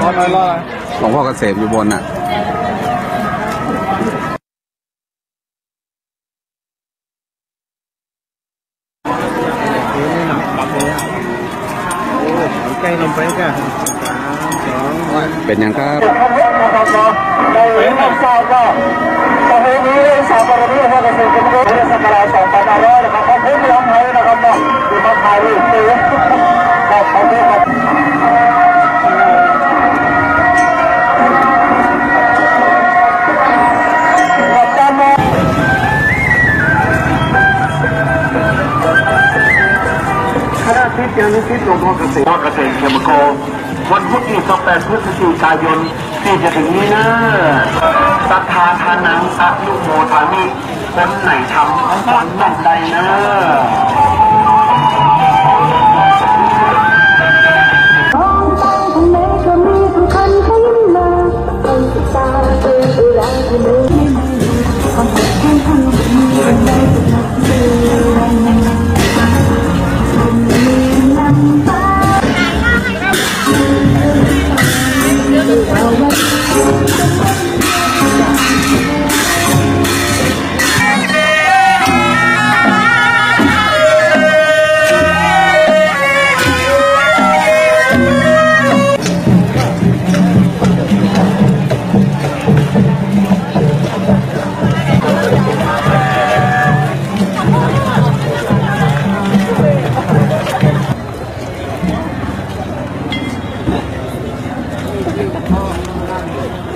รอดรอดรอดหลวงพ่อเกษมอยู่บนน่ะ ใกล้ลงไปกันสามสองวันเป็นยังครับในวันเสาร์ก็ประเยานุทิศหลวงพ่อเกษตรเกษตรเคมโกวันพุธที่28พฤศจิกายนที่จะถึงนี้นะสัทธาทานังสักยุโมทามิคนไหนทำคนนั่นใดนะ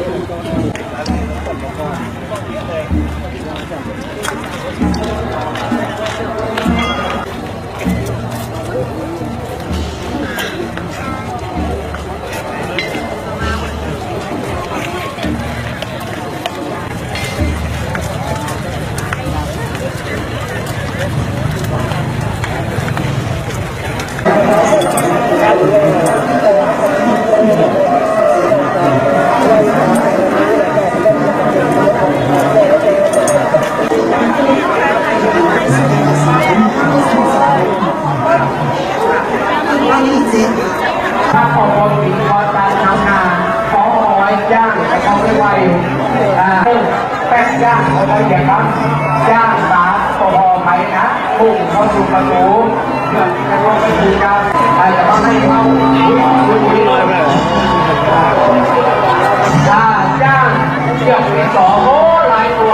来来来，来来来，来来来，来， ไม่ไหวอ่าแป้งย่างเขาไม่อย่าบังย่างสาขอพอไปนะพุ่งเข้าสู่ประตูเพื่อจะลงไปดูการแต่ต้องให้เขาจ้าจ้างเกี่ยวกับสองโอ้หลายตัว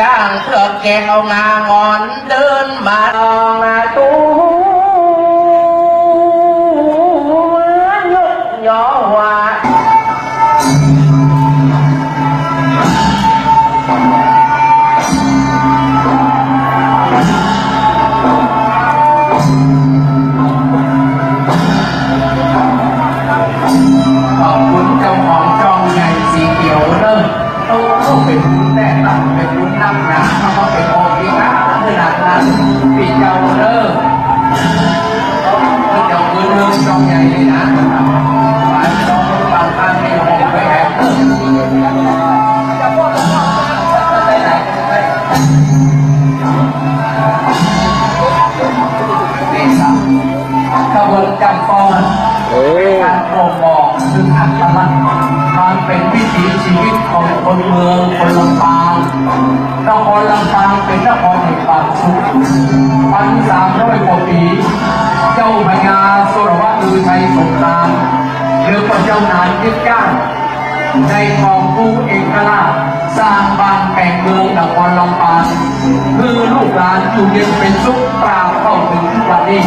หันจ้างเพื่อแกงเอางางอนเดินมาลองนาตู้ยกย่อว่าขอบคุณเจ้าของจองใหลังเขาก็เป็นโอเคนะขนาดนั้นปีเจ้าเริ่มเจ้าคืนเริ่มจองใหญ่เลยนะหวานจองบางท่านไม่หงไปแอบเพิ่มจะพูดว่าไปไหนไปนี่ครับขบวนจำปอนโอ้การโปรบอกถึงอัตลักษณ์ความเป็นวิถีชีวิตของคนเมืองคนลำปาง นครลำปางเป็นนครแห่งความสุขพันสามร้อยกว่าปี เจ้าพญาสุรวะลือชัยสงครามหรือพระเจ้านายยึดก้านในกองกู้เอกราชสร้างบ้านแก่งเมืองนครลำปางคือลูกหลานอยู่เย็นเป็นสุขตราบเข้าถึงทุกวันนี้